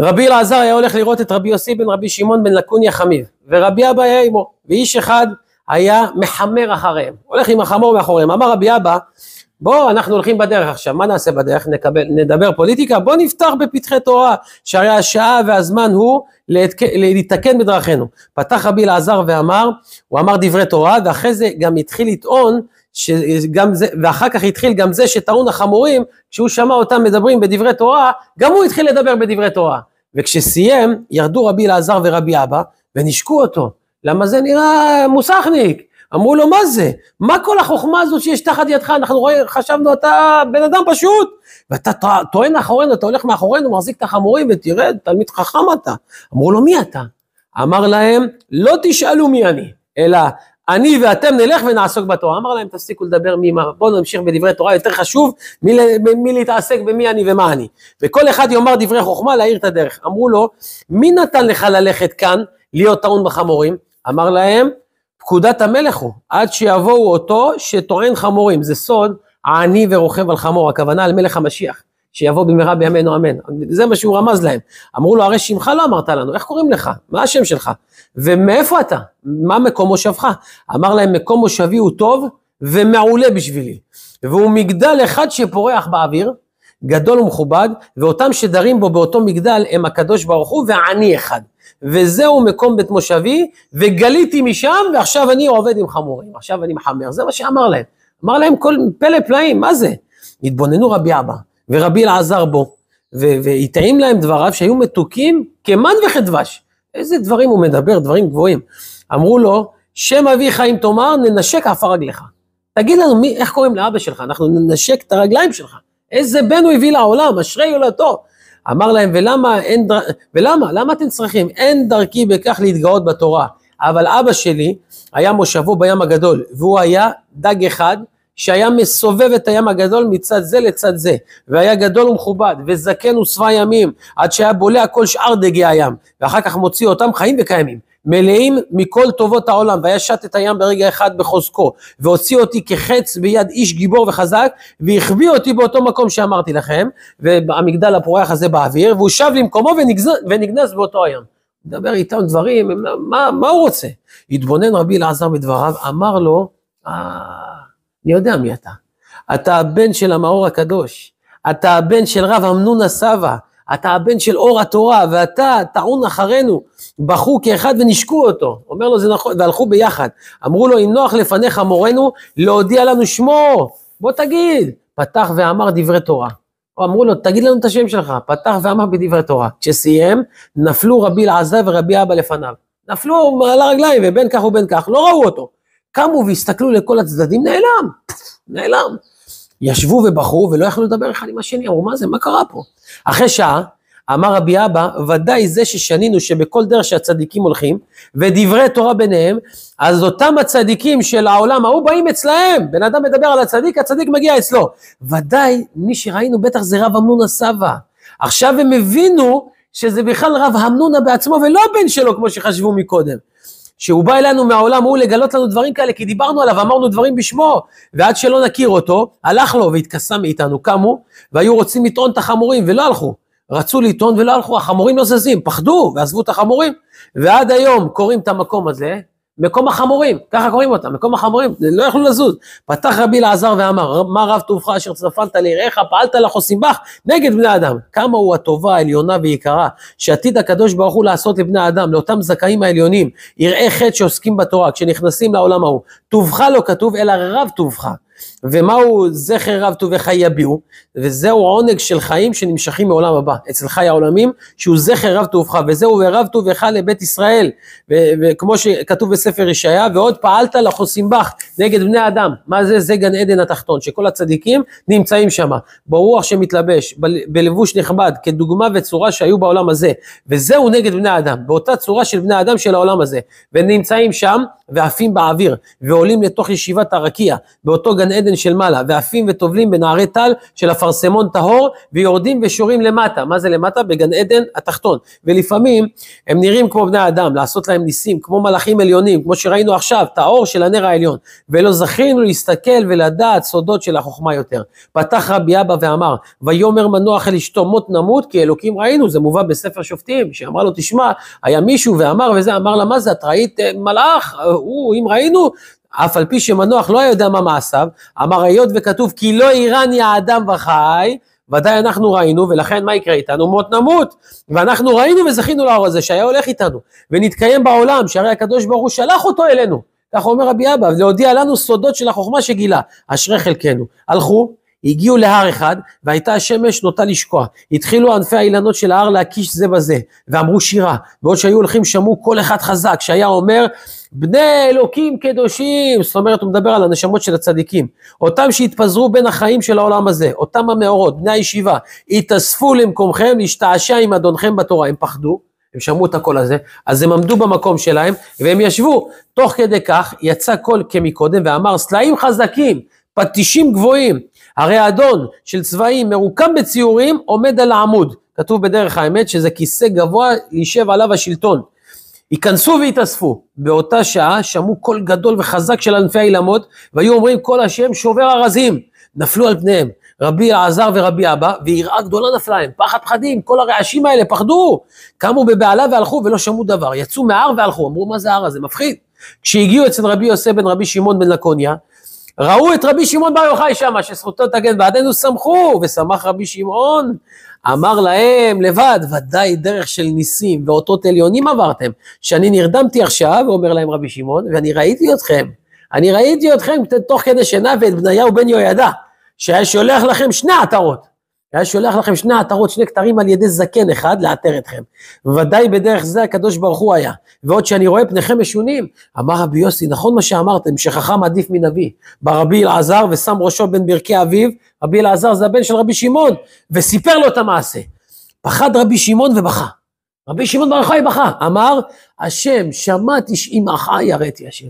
רבי אלעזר היה הולך לראות את רבי יוסי בן רבי שמעון בן לקוניה חמיב, ורבי אבא היה עמו, ואיש אחד היה מחמר אחריהם, הולך עם החמור מאחוריהם. אמר רבי אבא, בוא, אנחנו הולכים בדרך עכשיו, מה נעשה בדרך? נקבל, נדבר פוליטיקה? בוא נפתח בפתחי תורה, שהרי השעה והזמן הוא להתקן בדרכינו. פתח רבי אלעזר ואמר, הוא אמר דברי תורה, ואחרי זה גם התחיל לטעון, שגם זה, ואחר כך התחיל גם זה שטעון החמורים, כשהוא שמע אותם מדברים בדברי תורה, גם הוא התחיל לדבר בדברי תורה. וכשסיים, ירדו רבי אלעזר ורבי אבא, ונשקו אותו. למה זה נראה מוסכניק? אמרו לו, מה זה? מה כל החוכמה הזאת שיש תחת ידך? אנחנו רואים, חשבנו, אתה בן אדם פשוט, ואתה טוען מאחורינו, אתה הולך מאחורינו, מחזיק את החמורים, ותראה, תלמיד חכם אתה. אמרו לו, מי אתה? אמר להם, לא תשאלו מי אני, אלא אני ואתם נלך ונעסוק בתורה. אמר להם, תפסיקו לדבר מי מה, בואו נמשיך בדברי תורה, יותר חשוב מי, מי להתעסק במי אני ומה אני. וכל אחד יאמר דברי חוכמה להאיר את הדרך. אמרו לו, מי נתן לך ללכת כאן, להיות טעון בחמורים? אמר להם, פקודת המלך הוא, עד שיבואו אותו שטוען חמורים, זה סוד עני ורוכב על חמור, הכוונה על מלך המשיח, שיבוא במהרה בימינו אמן, זה מה שהוא רמז להם. אמרו לו, הרי שמך לא אמרת לנו, איך קוראים לך? מה השם שלך? ומאיפה אתה? מה מקום מושבך? אמר להם, מקום מושבי הוא טוב ומעולה בשבילי, והוא מגדל אחד שפורח באוויר, גדול ומכובד, ואותם שדרים בו באותו מגדל הם הקדוש ברוך הוא ועני אחד. וזהו מקום בית מושבי, וגליתי משם, ועכשיו אני עובד עם חמורים, עכשיו אני מחמר, זה מה שאמר להם. אמר להם כל פלא פלאים, מה זה? התבוננו רבי אבא ורבי אלעזר בו, והטעים להם דבריו שהיו מתוקים כמן וכדבש. איזה דברים הוא מדבר, דברים גבוהים. אמרו לו, שם אביך אם תאמר, ננשק עפר רגליך. תגיד לנו, מי, איך קוראים לאבא שלך? אנחנו ננשק את הרגליים שלך. איזה בן הוא הביא לעולם, אשרי יולדתו. אמר להם, ולמה, אין, דר... ולמה, למה אתם צריכים? אין דרכי בכך להתגאות בתורה. אבל אבא שלי היה מושבו בים הגדול, והוא היה דג אחד שהיה מסובב את הים הגדול מצד זה לצד זה, והיה גדול ומכובד, וזקן ושבע ימים, עד שהיה בולע כל שאר דגי הים, ואחר כך מוציא אותם חיים וקיימים. מלאים מכל טובות העולם, והיה שט את הים ברגע אחד בחוזקו, והוציא אותי כחץ ביד איש גיבור וחזק, והחביא אותי באותו מקום שאמרתי לכם, והמגדל הפורח הזה באוויר, והוא שב למקומו ונגנז, ונגנז באותו הים. מדבר איתם דברים, מה, מה הוא רוצה? התבונן רבי אלעזר בדבריו, אמר לו, אה, אני יודע מי אתה. אתה הבן של המאור הקדוש, אתה הבן של רב אמנון הסבא, אתה הבן של אור התורה, ואתה טעון אחרינו. בכו כאחד ונשקו אותו. אומר לו זה נכון, והלכו ביחד. אמרו לו, אם נוח לפניך מורנו, להודיע לנו שמו. בוא תגיד. פתח ואמר דברי תורה. או אמרו לו, תגיד לנו את השם שלך. פתח ואמר בדברי תורה. כשסיים, נפלו רבי אלעזר ורבי אבא לפניו. נפלו על הרגליים, ובין כך ובין כך, לא ראו אותו. קמו והסתכלו לכל הצדדים, נעלם. נעלם. ישבו ובכו ולא יכלו לדבר אחד עם השני, אמרו, מה זה, מה קרה פה? אחרי שעה, אמר רבי אבא, ודאי זה ששנינו שבכל דרך שהצדיקים הולכים, ודברי תורה ביניהם, אז אותם הצדיקים של העולם ההוא באים אצלהם, בן אדם מדבר על הצדיק, הצדיק מגיע אצלו. ודאי, מי שראינו בטח זה רב אמנון הסבא. עכשיו הם הבינו שזה בכלל רב אמנונה בעצמו ולא הבן שלו כמו שחשבו מקודם. שהוא בא אלינו מהעולם הוא לגלות לנו דברים כאלה, כי דיברנו עליו, אמרנו דברים בשמו, ועד שלא נכיר אותו, הלך לו והתכסה מאיתנו, קמו, והיו רוצים לטעון את החמורים, ולא הלכו. רצו לטעון ולא הלכו, החמורים לא זזים, פחדו ועזבו את החמורים, ועד היום קוראים את המקום הזה, מקום החמורים, ככה קוראים אותם, מקום החמורים, לא יכלו לזוז. פתח רבי אלעזר ואמר, מה רב טובך אשר צפנת ליראיך, פעלת לחוסים בך נגד בני אדם. כמה הוא הטובה העליונה ויקרה, שעתיד הקדוש ברוך הוא לעשות לבני האדם, לאותם זכאים העליונים, יראי חטא שעוסקים בתורה, כשנכנסים לעולם ההוא. טובך לא כתוב, אלא רב טובך. ומהו זכר רב טובך יביעו, וזהו עונג של חיים שנמשכים מעולם הבא, אצל חי העולמים, שהוא זכר רב טובך, וזהו ורב טובך לבית ישראל, וכמו שכתוב בספר ישעיה, ועוד פעלת לחוסים בך נגד בני אדם, מה זה? זה גן עדן התחתון, שכל הצדיקים נמצאים שם, ברוח שמתלבש, בלבוש נכבד, כדוגמה וצורה שהיו בעולם הזה, וזהו נגד בני אדם, באותה צורה של בני אדם של העולם הזה, ונמצאים שם, ועפים באוויר, ועולים לתוך ישיבת הרקיע, באותו גן בגן עדן של מעלה, ועפים וטובלים בנערי טל של אפרסמון טהור, ויורדים ושורים למטה. מה זה למטה? בגן עדן התחתון. ולפעמים הם נראים כמו בני אדם, לעשות להם ניסים, כמו מלאכים עליונים, כמו שראינו עכשיו, את האור של הנר העליון. ולא זכינו להסתכל ולדעת סודות של החוכמה יותר. פתח רבי אבא ואמר, ויאמר מנוח אל אשתו מות נמות, כי אלוקים ראינו, זה מובא בספר שופטים, שאמר לו, תשמע, היה מישהו ואמר וזה, אמר לה, מה זה, את ראית אה, מלאך? הוא, אם ראינו, אף על פי שמנוח לא היה יודע מה מעשיו, אמר היות וכתוב כי לא איראני האדם וחי, ודאי אנחנו ראינו, ולכן מה יקרה איתנו? מות נמות. ואנחנו ראינו וזכינו לאור הזה שהיה הולך איתנו, ונתקיים בעולם, שהרי הקדוש ברוך הוא שלח אותו אלינו. כך אומר רבי אבא, להודיע לנו סודות של החוכמה שגילה, אשרי חלקנו. הלכו, הגיעו להר אחד, והייתה השמש נוטה לשקוע. התחילו ענפי האילנות של ההר להקיש זה בזה, ואמרו שירה. בעוד שהיו הולכים שמעו כל אחד חזק, שהיה אומר, בני אלוקים קדושים, זאת אומרת הוא מדבר על הנשמות של הצדיקים, אותם שהתפזרו בין החיים של העולם הזה, אותם המאורות, בני הישיבה, התאספו למקומכם להשתעשע עם אדונכם בתורה, הם פחדו, הם שמעו את הקול הזה, אז הם עמדו במקום שלהם והם ישבו. תוך כדי כך יצא קול כמקודם ואמר סלעים חזקים, פטישים גבוהים, הרי האדון של צבעים מרוקם בציורים עומד על העמוד. כתוב בדרך האמת שזה כיסא גבוה יישב עליו השלטון. ייכנסו ויתאספו. באותה שעה שמעו קול גדול וחזק של ענפי האילנות, והיו אומרים קול השם שובר ארזים. נפלו על פניהם רבי אלעזר ורבי אבא, ויראה גדולה נפלה להם, פחד פחדים, כל הרעשים האלה פחדו. קמו בבהלה והלכו ולא שמעו דבר. יצאו מההר והלכו, אמרו מה זה ההר הזה, מפחיד. כשהגיעו אצל רבי יוסף בן רבי שמעון בן לקוניה, ראו את רבי שמעון בר יוחאי שמה, שזכותו תגן בעדנו, שמחו, ושמח רבי שמעון. אמר להם לבד, ודאי דרך של ניסים ואותות עליונים עברתם, שאני נרדמתי עכשיו, אומר להם רבי שמעון, ואני ראיתי אתכם, אני ראיתי אתכם תוך כדי שינה ואת בניהו בן יהוידע, שהיה שולח לכם שני עטרות. היה שולח לכם שני עטרות, שני כתרים על ידי זקן אחד לעטר אתכם. ודאי בדרך זה הקדוש ברוך הוא היה. ועוד שאני רואה פניכם משונים, אמר רבי יוסי, נכון מה שאמרתם, שחכם עדיף מנביא. בא רבי אלעזר ושם ראשו בין ברכי אביו, רבי אלעזר זה הבן של רבי שמעון, וסיפר לו את המעשה. פחד רבי שמעון ובכה. רבי שמעון בר חי בכה, אמר, השם, שמעתי שעמך יראתי השם.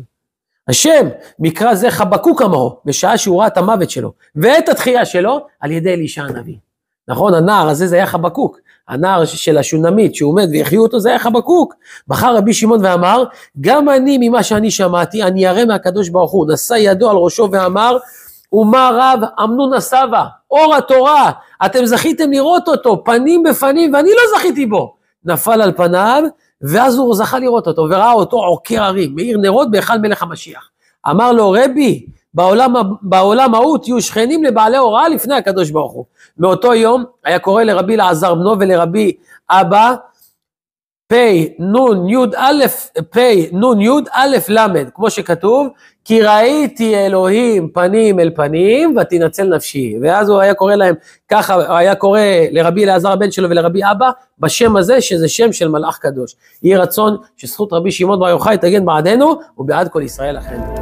השם, מקרא זה חבקוק אמרו, בשעה שהוא ראה את המוות שלו, ואת התחייה שלו, על ידי אלישע הנביא. נכון, הנער הזה זה היה חבקוק, הנער של השונמית שהוא מת והחיו אותו זה היה חבקוק. בחר רבי שמעון ואמר, גם אני ממה שאני שמעתי, אני אראה מהקדוש ברוך הוא, נשא ידו על ראשו ואמר, ומה רב אמנון הסבא, אור התורה, אתם זכיתם לראות אותו, פנים בפנים, ואני לא זכיתי בו. נפל על פניו, ואז הוא זכה לראות אותו, וראה אותו עוקר הרים, מאיר נרות בהיכל מלך המשיח. אמר לו, רבי, בעולם, בעולם ההוא תהיו שכנים לבעלי הוראה לפני הקדוש ברוך הוא. מאותו יום היה קורא לרבי אלעזר בנו ולרבי אבא פנ"י פנ"י ל, כמו שכתוב, כי ראיתי אלוהים פנים אל פנים ותנצל נפשי. ואז הוא היה קורא להם, ככה היה קורא לרבי אלעזר הבן שלו ולרבי אבא, בשם הזה שזה שם של מלאך קדוש. יהי רצון שזכות רבי שמעון בר יוחאי תגן בעדנו ובעד כל ישראל אחינו.